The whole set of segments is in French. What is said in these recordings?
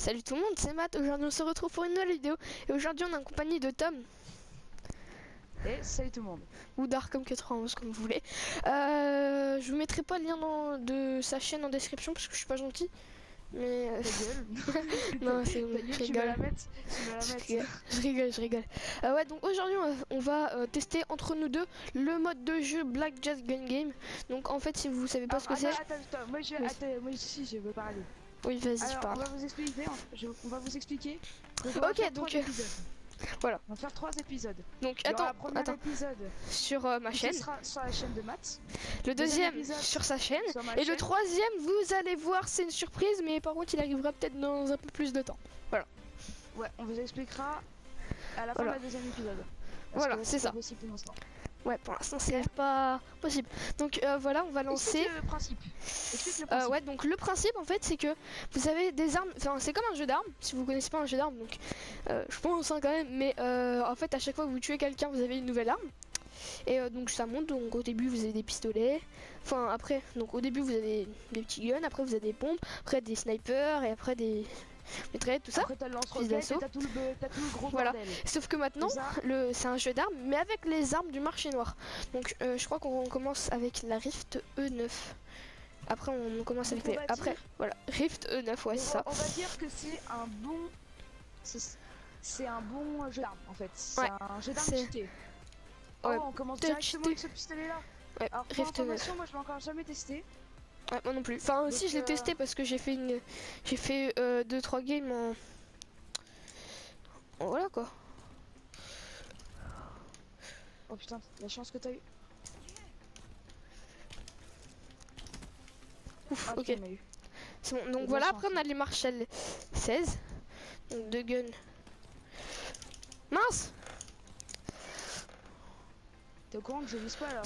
Salut tout le monde, c'est Matt. Aujourd'hui, on se retrouve pour une nouvelle vidéo. Et aujourd'hui, on est en compagnie de Tom. Et salut tout le monde. Ou Darkom 91, comme vous voulez. Euh, je vous mettrai pas le lien dans- de sa chaîne en description parce que je suis pas gentil. Mais. euh, Ta gueule. non, c'est bon, je la rigole. mettre. Tu vas la Je mettre. rigole, je rigole, je rigole. Euh, ouais, donc aujourd'hui, on va, euh, tester entre nous deux le mode de jeu Black Jazz Gun Game. Donc, en fait, si vous savez pas Ah, ce que attends, c'est, attends, attends, moi je, attends, moi si je veux parler. Oui, vas-y, on parle. va vous expliquer. on- je- on va vous expliquer. Donc, on va Ok, faire donc, euh, voilà. On va faire trois épisodes. Donc, attends, le attends. épisode Sur euh, ma chaîne, sera sur la chaîne de Matt. le deuxième sur sa chaîne. Sur Et le troisième, vous allez voir, c'est une surprise, mais par contre, il arrivera peut-être dans un peu plus de temps. Ouais, on vous expliquera à la fin Voilà. du deuxième épisode. Parce Voilà, c'est ça. Ouais, pour l'instant, c'est pas possible. Donc euh, voilà, on va lancer. Le principe. Le Euh, ouais, donc le principe en fait, c'est que vous avez des armes. Enfin, c'est comme un jeu d'armes. Si vous connaissez pas un jeu d'armes, donc euh, je pense hein, quand même. Mais euh, en fait, à chaque fois que vous tuez quelqu'un, vous avez une nouvelle arme. Et euh, donc ça monte. Donc au début, vous avez des pistolets. Enfin, après, donc au début, vous avez des petits guns. Après, vous avez des pompes. Après, des snipers. Et après, des mitraillettes, tout ça. Après, t'as le lance-roquette t'as tout, tout gros Voilà. bordel. Sauf que maintenant, le, c'est un jeu d'armes, mais avec les armes du marché noir. Donc euh, je crois qu'on commence avec la Rift E9. Après on commence avec on les... Après, voilà, Rift E9, ouais c'est ça. on va dire que c'est un bon. c'est- un bon jeu d'armes en fait. C'est Ouais, un jeu d'armes cheaté. Ouais, oh, on commence directement cheaté. avec ce pistolet là. Ouais, Alors, pour Rift E9. information, moi je l'ai encore jamais testé. Ouais, moi non plus. Enfin Donc, si je l'ai euh, testé parce que j'ai fait une... J'ai fait 2-3 games en... Voilà quoi. Oh putain, la chance que t'as eu. Ouf, Ah, ok. C'est bon. Donc voilà, après on a les Marshall 16. Donc deux guns. Mince T'es au courant que je vise pas là?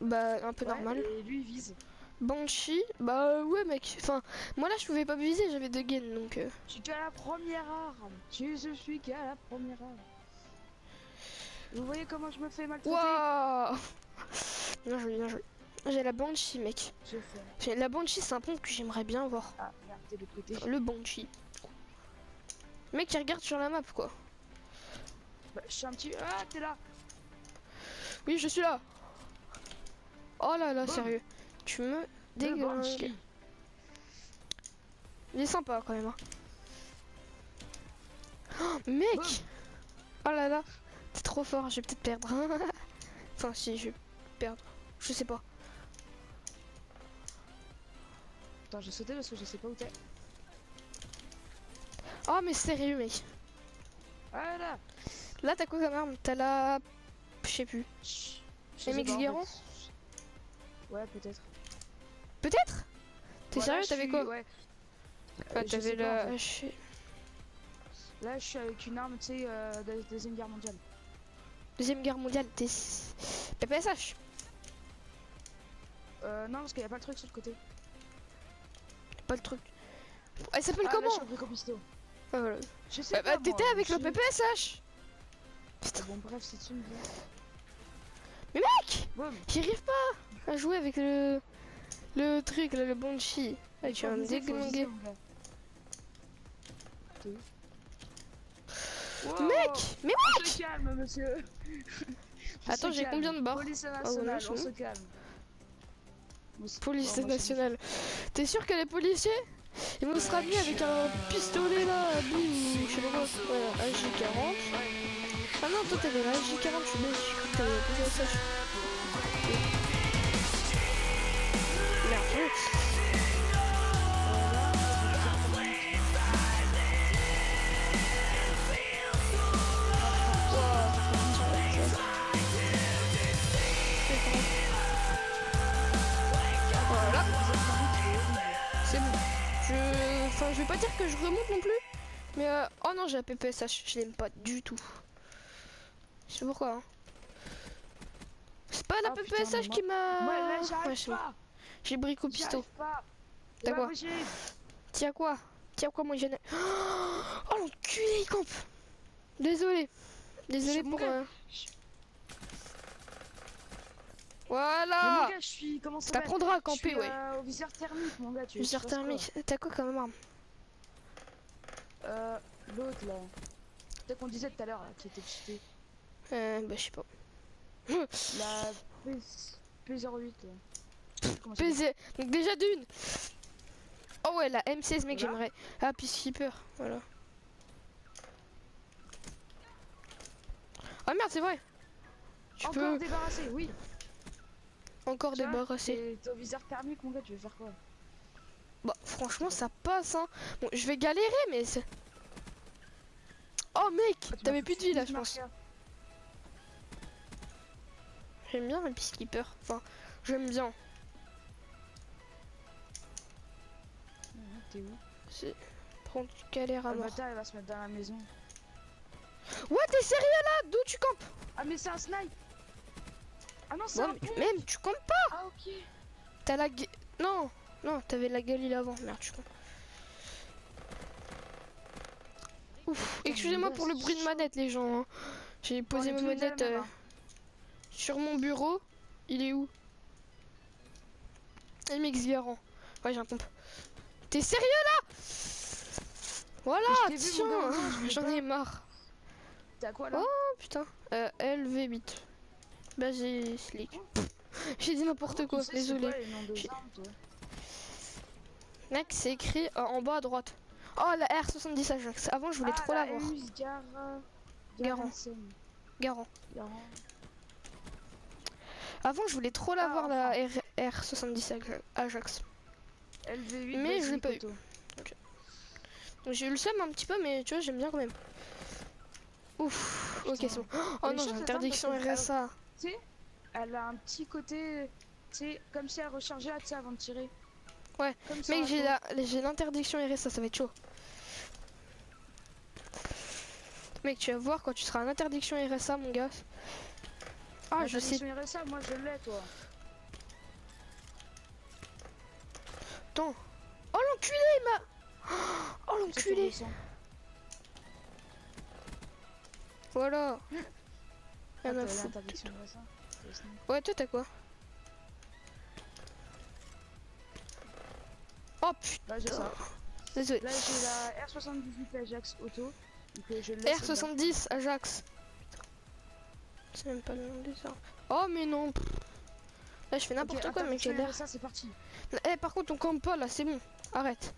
Bah un peu Ouais, normal. Et lui il vise. Banshee, bah euh, ouais mec. Enfin, moi là je pouvais pas viser, j'avais deux gains donc. euh, Je suis qu'à la première arme. Je, suis qu'à la première arme. Vous voyez comment je me fais maltraiter Waouh Bien joué, bien joué. J'ai la Banshee mec. J'ai- La Banshee c'est un pompe que j'aimerais bien. Ah merde, t'es de l'autre côté. Le Banshee. Mec il regarde sur la map quoi. Bah, je suis un petit. Ah, t'es là Oui je suis là. Oh là là sérieux. Tu me. Banshee. Il est sympa quand même. hein. Oh, mec. Oh là là T'es trop fort, je vais peut-être perdre. enfin si je vais perdre. Je sais pas. Attends, j'ai sauté parce que je sais pas où t'es. Oh mais sérieux mec. Ah là Là t'as quoi comme arme? T'as la... Je sais plus. MX Guéron. Ouais, peut-être. Peut-être T'es Voilà, sérieux je T'avais quoi Ouais. Je T'avais pas, en la... fait. je- Là, je suis avec une arme, tu sais, euh, de la Deuxième Guerre mondiale. Deuxième guerre mondiale, t'es... PPSH Euh, non, parce qu'il y a pas le truc sur le côté. Pas le truc. Elle s'appelle Ah, là, je comment au pisto. Ah, voilà. Je sais Bah, bah, T'étais avec le je- PPSH Ah, Bon, bref, me dis. Mais mec Boum. J'arrive pas à jouer avec le... Le truc là, le Banshee. Ah, tu vas me déglinguer. Mec Mais On se calme, monsieur. On Attends, j'ai combien de barres Police voilà, nationale, on se calme. Police Oh, nationale. T'es sûr que les policiers ils vont se ramener avec un pistolet là, boum, je sais pas quoi. Ouais, un J40. Ah non, toi t'avais la J40, je suis bête, je crois que t'avais le PSH. Voilà. C'est bon. Je... Enfin, je vais pas dire que je remonte non plus. Mais euh... Oh non, j'ai la PPSH. Je l'aime pas du tout. Je sais pourquoi. hein. C'est pas la Ah, putain, PPSH mais qui m'a... Moi, là, Ouais, j'arrive pas. J'ai brico pisto. T'as quoi. Tiens quoi Tiens quoi, moi j'en ai... Oh l'enculé, il campe Désolé. Désolé pour... euh, Voilà mon gars, je suis. Comment ça s'appelle T'apprendras à Je suis, camper, ouais. euh, au viseur thermique, mon gars. Tu Viseur thermique. T'as quoi comme arme Euh, l'autre là. Peut-être qu'on disait tout à l'heure là, qui était cheaté. Euh, bah, je sais pas. La P... P08 là. PZ. Donc, déjà d'une. Oh, ouais, la M16, mec, j'aimerais. Ah, Peacekeeper. Voilà. Ah, merde, c'est vrai. Tu Encore peux débarrassé, oui. encore Tu vois, débarrasser. t'es- T'es au viseur thermique, mon gars, tu veux faire quoi? Bah, franchement, ça passe, hein. Bon, je vais galérer, mais c'est. Oh, mec, Ah, t'avais plus de vie là, je pense. J'aime bien le Peacekeeper. Enfin, j'aime bien. T'es où C'est. Prendre galère à mort. bâtard, il va se mettre dans la maison. Ouais, t'es sérieux là? D'où tu campes? Ah, mais c'est un snipe Ah non, c'est Ouais, un mais Même, tu campes pas Ah, ok T'as la Non, non, t'avais la Galil avant. Merde, tu comptes. Ouf, excusez-moi pour le bruit de manette, les gens. hein. J'ai posé ma manette euh, hein. sur mon bureau. Il est où? MX Garant. Ouais, j'ai un pompe. T'es sérieux là? Voilà, tiens, voulais j'en ai marre. T'as quoi là? Oh putain, euh, LV8. Bah j'ai slick. J'ai dit n'importe Tu quoi, désolé. Mec, c'est écrit euh, en bas à droite. Oh, la R70 Ajax. Avant, je voulais Ah, trop la l'avoir. Gar... Garant. Garand. Avant, je voulais trop l'avoir, Ah, la R R70 Aja- Ajax. LV8 Mais je l'ai pas eu. Donc, J'ai eu le seum un petit peu, mais tu vois, j'aime bien quand même. Ouf, ok, c'est bon. Oh Mais non, j'ai interdiction RSA. Tu sais, elle a un petit côté... Tu sais, comme si elle rechargeait tu sais, avant de tirer. Ouais. Comme Mec, j'ai la- j'ai l'interdiction RSA, ça va être chaud. Mec, tu vas voir quand tu seras en interdiction RSA, mon gars. Ah, je sais. Interdiction RSA, moi je l'ai, toi. Attends. Oh l'enculé, il m'a. Oh l'enculé. Voilà. Ah, Rien à foutre. Ouais, toi, t'as quoi Oh putain. Là, j'ai ça. Désolé. Là, j'ai la R78 Ajax Auto. Donc, euh, je laisse R70 Ajax. C'est même pas le nom des armes. Oh mais non. pff. Là je fais n'importe quoi mec, j'ai l'air. Ça, c'est parti. Eh par contre on campe pas là, c'est bon. Arrête.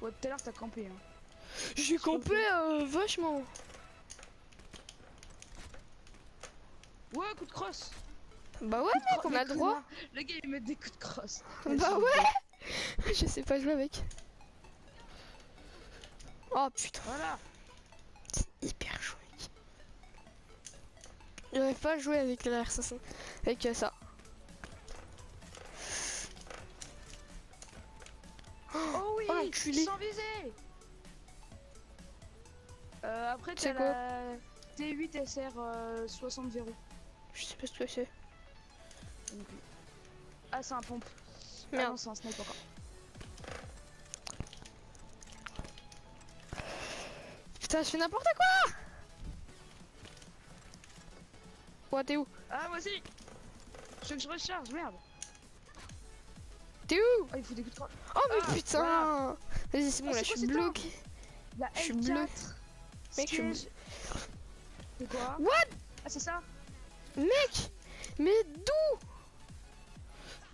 Ouais, tout à l'heure, t'as campé. Hein. J'ai campé euh, vachement. Ouais, coup de crosse. Bah ouais mec, on a le droit. Les gars, ils mettent des coups de crosse. Bah ouais. Je sais pas jouer avec. Oh putain, Voilà. c'est hyper mec. J'aurais pas joué avec la R500. Avec euh, ça. L'enculé. sans viser. Euh, après, t'as la T8 SR euh, 60 verrous. Je sais pas ce que c'est. Ah, c'est un pompe. Ah Merde. non, c'est un snipe encore. Putain, je fais n'importe quoi. Ouais, t'es où Ah, moi aussi. Je veux que je recharge, merde. T'es où Oh, il faut des coups de. Oh mais Ah, putain Vas-y c'est bon Oh, là je suis bloqué Je suis L4. bleu. Mec, je suis. C'est quoi? What? Ah, c'est ça Mec Mais d'où?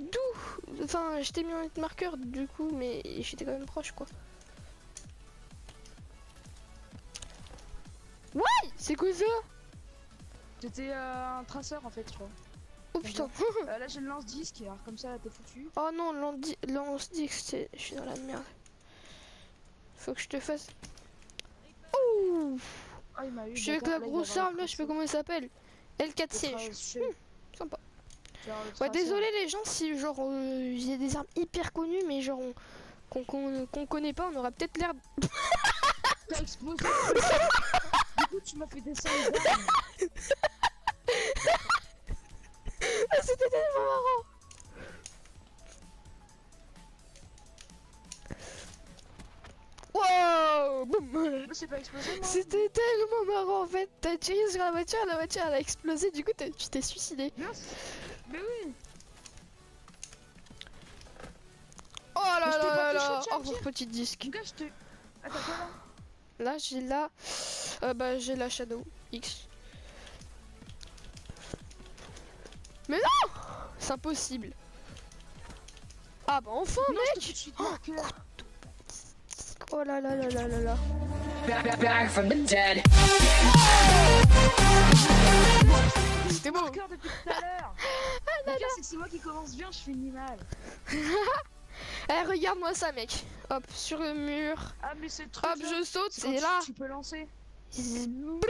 D'où? Enfin je t'ai mis un marqueur du coup mais j'étais quand même proche quoi. Ouais C'est quoi ça? C'était euh, un traceur en fait, je crois. Oh putain Euh, là, j'ai le lance-disque, alors comme ça, t'es foutu. Oh non lance- lance-disque c'est- je suis dans la merde. Faut que je te fasse... Ouh il m'a eu. Je suis avec la grosse arme là je sais pas comment elle s'appelle. L4 siège. sympa. Ouais, désolé les gens si genre euh, y a des armes hyper connues mais genre on- qu'on connaît pas, on aura peut-être l'air. T'as explosé Du coup, tu m'as fait descendre. Ah, C'était tellement marrant. C'est pas explosé, moi. C'était tellement marrant en fait. T'as tiré sur la voiture, la voiture elle a explosé, du coup tu t'es suicidé. Non, Mais oui Oh là là là là. tiens, revoir petit disque. Mon gars, je te... Attends, quoi là Là, j'ai la... euh, bah, j'ai la Shadow X. Mais non C'est impossible. Ah bah enfin, Non, je te mec cœur. Oh là là là là là là. Back, back from the dead. C'était beau. Cœur depuis tout à l'heure. Le pire, c'est que c'est moi qui commence bien, je finis mal. Eh, regarde-moi ça, mec. Hop, sur le mur. Ah, mais c'est trop Hop, je saute, C'est là. Tu peux lancer. Bon,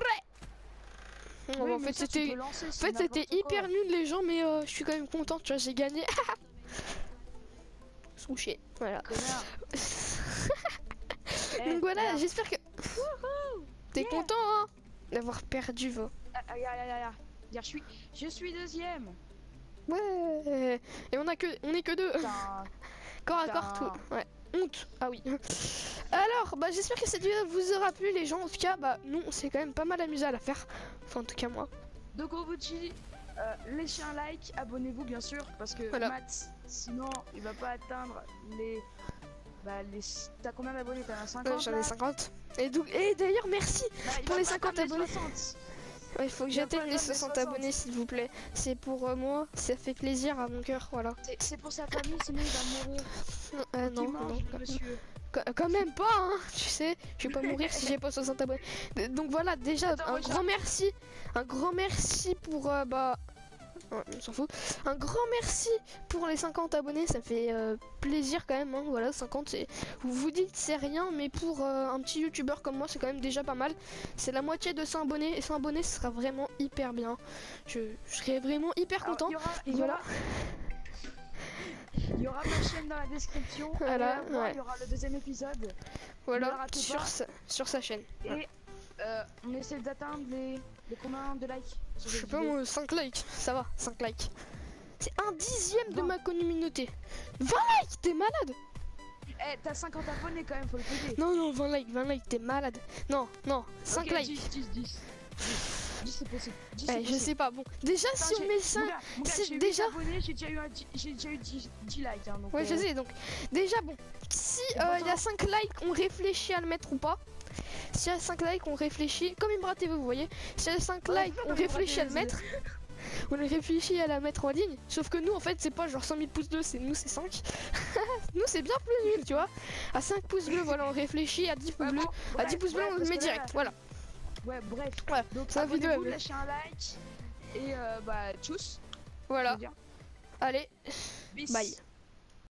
Oui, en fait, c'était... En fait, c'était quoi. hyper nul les gens, mais euh, je suis quand même contente, tu vois, j'ai gagné. Souché, voilà. Connard. Eh, Donc voilà, j'espère que... T'es Yeah. content, hein D'avoir perdu, va. Ah, ah, je suis, je suis deuxième. Ouais Et on a que... On est que deux Putain. Corps à corps, tout. Ouais. Honte. Ah oui. Alors, bah j'espère que cette vidéo vous aura plu, les gens. En tout cas, bah nous, on s'est quand même pas mal amusé à la faire. Enfin, en tout cas, moi. Donc on vous dit, euh, laissez un like, abonnez-vous bien sûr, parce que Voilà. Matt, sinon il va pas atteindre les... Bah les... T'as combien d'abonnés? T'as un 50 Ouais, J'en ai là? 50. Et, donc- d'ailleurs, merci Bah, pour les pas 50 atteindre les abonnés. 60. Ouais, Il faut que j'atteigne les atteindre les 60 60. abonnés, s'il vous plaît. C'est pour euh, moi, ça fait plaisir à mon cœur, voilà. C'est- pour sa famille, sinon il va mourir. Non, euh, non, mange, non, monsieur. Quand, quand même pas, hein, tu sais, je vais pas mourir si j'ai pas 60 abonnés. Donc voilà, déjà, Attends, un grand merci, un grand merci pour, euh, bah, ouais, on s'en fout, un grand merci pour les 50 abonnés, ça fait euh, plaisir quand même, hein, voilà, 50, c'est, vous vous dites c'est rien, mais pour euh, un petit youtubeur comme moi, c'est quand même déjà pas mal. C'est la moitié de 100 abonnés, et 100 abonnés, ce sera vraiment hyper bien. Je, je serais vraiment hyper Alors, content. Il y aura, il y Voilà. aura- il y aura ma chaîne dans la description. Voilà, ouais. Il y aura le deuxième épisode. Voilà, sur sa, sur sa chaîne. Et euh, on essaie d'atteindre les, les combien de likes Je sais pas, moi, 5 likes, ça va, 5 likes. C'est un dixième de ma communauté. 20 likes, t'es malade Eh, t'as 50 abonnés quand même, faut le payer. Non, non, 20 likes, 20 likes, t'es malade. Non, non, 5 Ok, likes. 10, 10, 10. 10 c'est possible. 10 Eh, c'est je possible. sais pas, bon. Déjà, si on met mon 5. gars, mon gars, c'est déjà- j'ai déjà eu, un dix- j'ai déjà eu 10, 10 likes. Hein, donc, Ouais, je euh, sais, donc. Déjà, bon. Si euh, il y a ça. 5 likes, on réfléchit à le mettre ou pas. Y a 5 likes, on réfléchit. Comme une TV, vous voyez. Y a 5 Ouais, likes, on réfléchit à le mettre. On réfléchit à la mettre en ligne. Sauf que nous, en fait, c'est pas genre 100 000 pouces bleus, c'est nous, c'est 5. nous, c'est bien plus nul, tu vois. À 5 pouces bleus, voilà, on réfléchit. À 10 pouces bleus. À bref, 10 pouces bleus, on le met direct. Voilà. Ouais, bref. Ouais, Donc, la vidéo, elle- lâchez un like. Et euh, bah, tchuss. Voilà. Allez, Bis. bye.